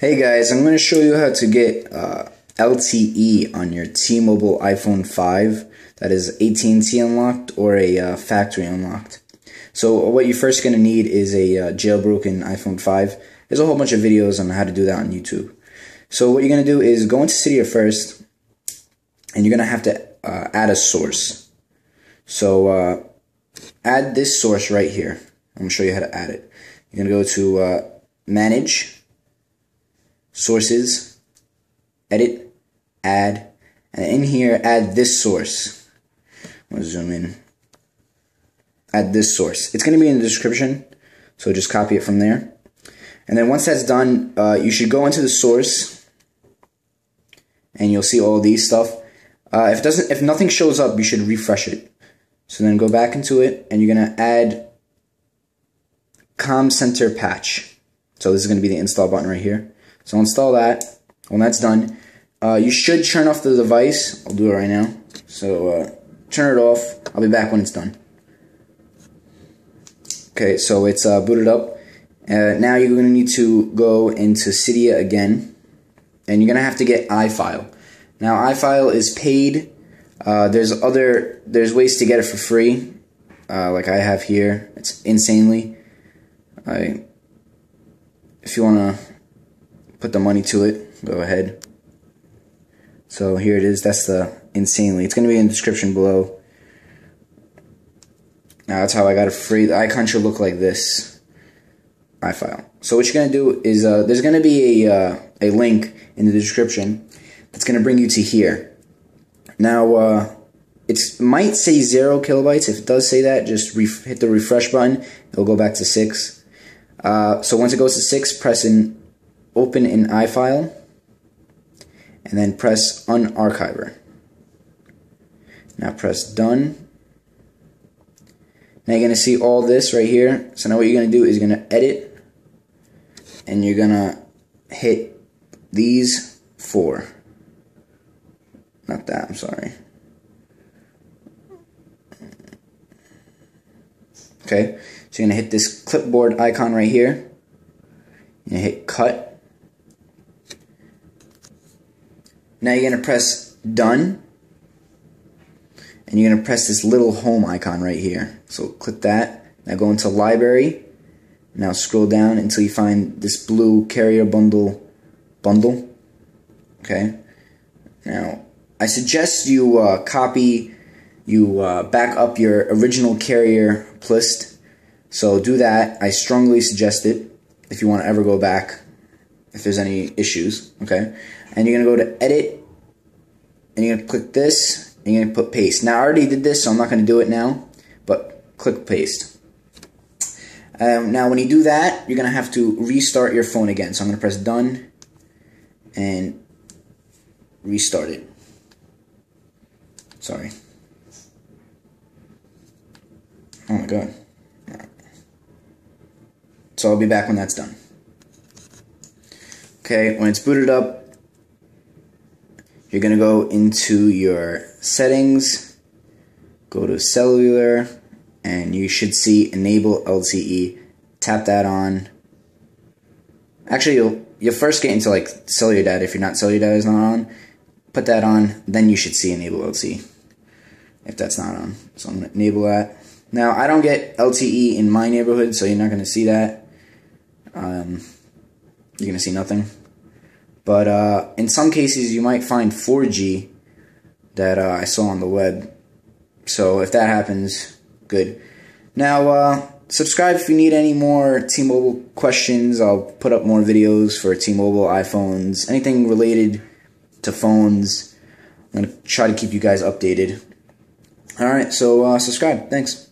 Hey guys, I'm going to show you how to get uh, LTE on your T-Mobile iPhone 5 that is AT&T unlocked or a uh, factory unlocked. So what you're first going to need is a uh, jailbroken iPhone 5. There's a whole bunch of videos on how to do that on YouTube. So what you're going to do is go into Cydia first and you're going to have to uh, add a source. So uh, add this source right here. I'm going to show you how to add it. You're going to go to uh, Manage sources, edit, add, and in here add this source. I'm gonna zoom in. Add this source. It's gonna be in the description, so just copy it from there. And then once that's done, uh, you should go into the source, and you'll see all these stuff. Uh, if doesn't, if nothing shows up, you should refresh it. So then go back into it, and you're gonna add CommCenter patch. So this is gonna be the install button right here. So install that. When that's done, uh, you should turn off the device. I'll do it right now. So uh, turn it off. I'll be back when it's done. Okay, so it's uh, booted up. Uh, now you're going to need to go into Cydia again, and you're going to have to get iFile. Now iFile is paid. Uh, there's other there's ways to get it for free, uh, like I have here. It's insanely. I if you want to put the money to it, go ahead. So here it is. That's the insanely. It's going to be in the description below. Now that's how I got a free. The icon should look like this. iFile. So what you're going to do is uh, there's going to be a, uh, a link in the description that's going to bring you to here. Now, uh, it might say 0 kilobytes. If it does say that, just hit the refresh button. It'll go back to 6. Uh, so once it goes to 6, press in open in iFile, and then press Unarchiver. Now press Done. Now you're going to see all this right here. So now what you're going to do is you're going to edit, and you're going to hit these four. Not that, I'm sorry. Okay, so you're going to hit this clipboard icon right here. You hit cut Now you're going to press done. And you're going to press this little home icon right here. So click that. Now go into library. Now scroll down until you find this blue carrier bundle bundle. Okay. Now I suggest you uh, copy, you uh, back up your original carrier list. So do that. I strongly suggest it if you want to ever go back if there's any issues, okay? And you're gonna go to edit, and you're gonna click this, and you're gonna put paste. Now I already did this, so I'm not gonna do it now, but click paste. Um, now when you do that, you're gonna have to restart your phone again. So I'm gonna press done, and restart it. Sorry. Oh my god. So I'll be back when that's done. Okay, when it's booted up, you're going to go into your settings, go to cellular, and you should see enable LTE. Tap that on. Actually, you'll you'll first get into like cellular data if you're not cellular data is not on. Put that on, then you should see enable LTE if that's not on. So I'm to enable that. Now, I don't get LTE in my neighborhood, so you're not to see that. Um, you're going to see nothing. But uh, in some cases, you might find 4G that uh, I saw on the web. So if that happens, good. Now, uh, subscribe if you need any more T-Mobile questions. I'll put up more videos for T-Mobile, iPhones, anything related to phones. I'm going to try to keep you guys updated. Alright, so uh, subscribe. Thanks.